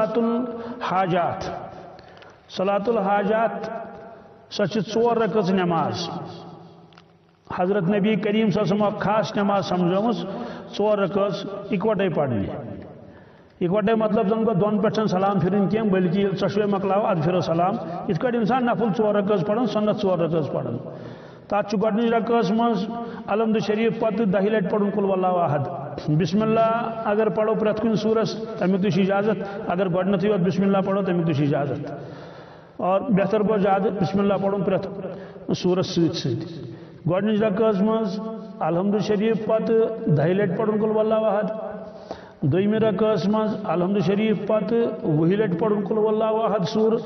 صلاۃ الحاجات صلاۃ الحاجات سو ژور رکز نماز. حضرت نبی کریم صلی اللہ علیہ وسلم خاص نماز سمجھومس ژور رکز اکوٹے پڑھنی اکوٹے مطلب زن گو دون پہ سلام پھرن کی بلکہ ٹشوے مکلاو اد پھر سلام. ات پہ انسان نفل ژور رکز پڑھن، سنت ژور رکز پڑھن. تات گۄڈنِچ رکعس منٛز الحمد شریف پتہ دہہِ لٹہِ پڑھن کُل واللہ احد بسم اللہ، اگر پڑھو پرٛٮ۪تھ کُنہِ سوٗرس تمیُک تہِ اجازت۔ اگر گۄڈنیٚتھٕے یوت بسم اللہ پڑھو تمیُک تہِ اجازت۔ اور بہتر گو زیادٕ بسم اللہ پڑھن پرٛٮ۪تھ سوٗرس سۭتۍ سۭتۍ گۄڈنِچ رکعس منٛز الحمد شریف پتہٕ دہہِ لٹہِ پڑھن کُل واللہ احد دوٚیمہِ رکعس منٛز الحمد شریف پتہٕ وُہہِ لٹہِ پڑھن کُل واللہ احد سوٗر۔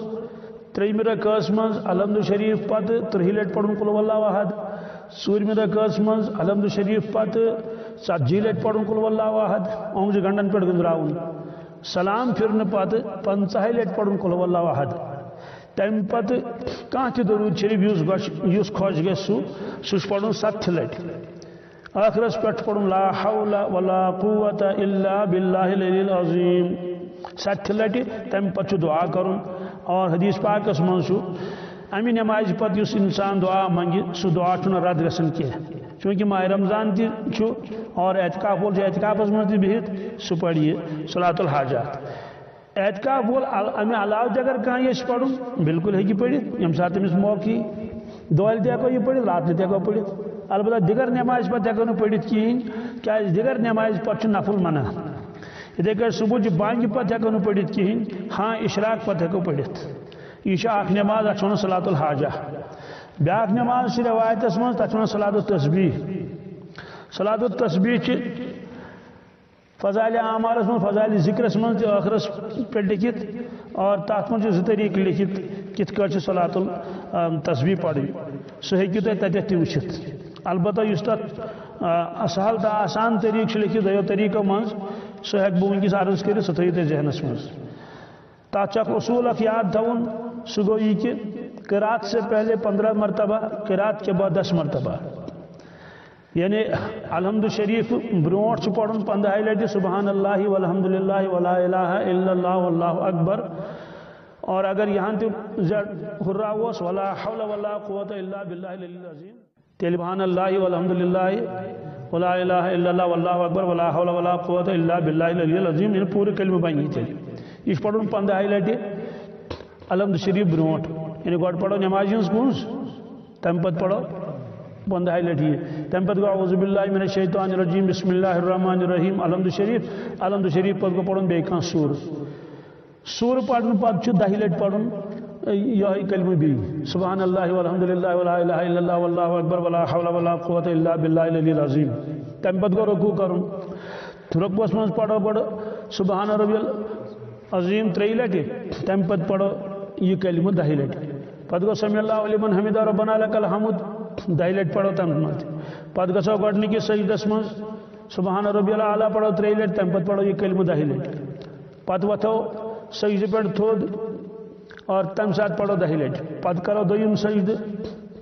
تریم رکعس منٛز الحمد شریف پتہٕ ترٛہہِ لٹہِ پڑھن کُل واللہ احد ژوٗرمہِ رکعس منٛز الحمد شریف پتہٕ ژتجی لٹہِ پڑھن کُل واللہ احد اومجہِ گنڈن پٮ۪ٹھ گنٛزراوُن سلام پھرنہٕ پتہٕ پنٛژاہہِ لٹہِ پڑھن کُل واللہ احد تمہِ پتہٕ کانٛہہ تہِ درود شریف یُس گۄش یُس خۄش گژھِ سُہ سُہ چھُ پڑھُن ستھِ لٹہِ ٲخرس پٮ۪ٹھ پڑھُن لا حول ولا قوت الا باللہ العلی العظیم۔ ستھِ لٹہِ تمہِ پتہٕ چھُ دعا کرُن۔ اور حدیث پاکس منٛز چھُ امہِ نمازِ پتہٕ یُس انسان دعا منگہِ سُہ دعا چھُنہٕ رد گژھان کینٛہہ چونکہ ماہ رمضان تہِ چھُ اور اعتکاف وول چھُ اعتکافس منٛز تہِ بِہِتھ سُہ پرِ یہِ الحاجات۔ اعتکاف وول امہِ علاوٕ تہِ اگر کانٛہہ یژھِ پرُن بالکل ہیٚکہِ پٔرِتھ ییٚمہِ ساتہٕ تٔمِس موقعہٕ یی دۄہلہِ تہِ ہٮ۪کو یہِ پٔرِتھ راتہٕ تہِ ہٮ۪کو پٔرِتھ البتہ دِگر نمازِ پتہٕ ہٮ۪کو نہٕ پٔرِتھ کِہیٖنۍ کیٛازِ دِگر نمازِ پتہٕ چھُ نفل منع؟ یِتھَے کٲٹھۍ صُبحچہِ بانگہِ پتہٕ ہٮ۪کو نہٕ پٔرِتھ کِہیٖنۍ ہاں اِشراق پتہٕ ہٮ۪کو پٔرِتھ یہ اخ نماز اچھا اتھ ون صلات الحاجہ۔ بیاکھ نماز روایتس من تک ون صلات التسبیح صلات التسبیح چھ فضائل اعمالس من فضائل ذکرس من ٲخرس پہ لکھت اور تات من زٕ طریقہٕ لکھت کت کٲٹھۍ چھِ صلات التسبیح پڑھٕنۍ سُہ ہیٚکِو تُہۍ تتٮ۪تھ تہِ وٕچھِتھ البتہ یُس تتھ سہل تہٕ آسان طریقہٕ چھُ لیکھِتھ دۄیو طریقو منٛز سُہ ہٮ۪کہٕ بہٕ وٕنکٮ۪س عرض کٔرِتھ سُہ تھٲیِو تُہۍ ذہنس منٛز. تات اصول اخ یاد تھاؤن سو گو یہ کہ قرات سے پہلے پندرہ مرتبہ قرات کے بعد دس مرتبہ۔ یعنی الحمد شریف بروٹ پڑھن پندہ لٹہ سبحان اللہ والحمد للہ ولا الہ الا اللہ واللہ اکبر۔ اور اگر یہاں تہ زڈ ہرا ولا حول ولا قوت الا باللہ العلی العظیم۔ تلبان اللہ والحمد للہ ولا الہ الا اللہ واللہ اکبر، ولا حول ولا قوت الا باللہ العلی العظیم۔ یہ پورے کلمہ بنی تیل یہ پڑھن پندہ لٹہ الحمد شریف بروٹ۔ یعنی گوڑ پڑھو نماز ہز کنس تم پت پڑھو۔ پندہ لٹہ یہ تم پت گو اعوذ باللہ من الشیطان الرجیم۔ بسم اللہ الرحمن الرحیم۔ الحمد شریف۔ الحمد شریف پت گو پڑھن بے کان سور۔ سور پڑھن پت چھ دہ لٹ پڑھن۔ یہ کلمہ بی سبحان اللہ والحمد للہ ولا الہ الا اللہ واللہ اکبر ولا حول ولا قوت الا باللہ العلی العظیم۔ تم پت گو رکوع کرن۔ رکوعس من پڑھو بڑ سبحان ربی العظیم تری لٹہ تم پت پڑھو۔ یہ کلمہ دہ لٹ پتہ گو سمی اللہ علیہ من حمد ربنا لک الحمد دہ لٹ پڑھو تم مت۔ پتہ گژھو گۄڈنِکِس سجدس منٛز سبحان ربی العلیٰ پڑھو ترٛیٚیہِ لٹہِ تمہِ پتہٕ پڑھو یہ کلمہ دہ لٹ پتہٕ وتھو سجدٕ پٮ۪ٹھ تھوٚد اور تمہِ ساتہٕ پڑھو دہ لٹہِ پتہٕ کرو دوٚیِم سجدٕ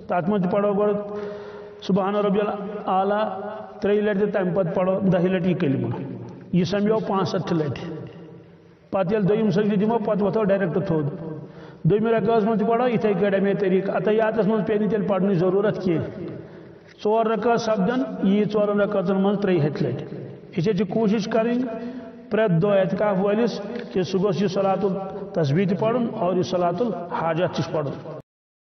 تتھ منٛز تہِ پڑھو گۄڈٕ سبحان ربی العلیٰ ترٛیٚیہِ لٹہِ تہٕ تمہِ پتہٕ پڑھو دہ لٹہِ یہ کلمہ۔ یہ سمجھو پانٛژھ ہَتھ لٹہِ پتہٕ ییٚلہِ دوٚیِم سجدٕ دِمو پتہٕ وتھو ڈایریکٹ تھوٚد۔ دم رکعس منٛز تہِ پڑھو یِتھَے کٲٹھۍ اَمے طریقہٕ. عطیاتس منٛز پیٚیہِ نہٕ تیٚلہِ پرنٕچ ضروٗرت کینٛہہ ژور رکعت سپدن یی ژورن رکعتن منٛز ترٛیٚیہِ ہَتہِ لٹ یہِ چھِ کوٗشِش کَرٕنۍ پرٛٮ۪تھ دۄہ اعتکاف وٲلِس کہِ سُہ گوٚژھ یہِ صلات التصبیح تہِ پرُن اور یہِ صلات الحاجت تہِ چھُ